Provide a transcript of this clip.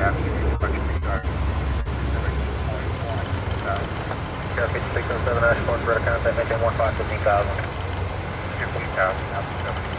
Sierra 5607 Ashburn, Beretta contact, maintain 15, 15,000. 15,000,